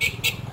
Hehehehe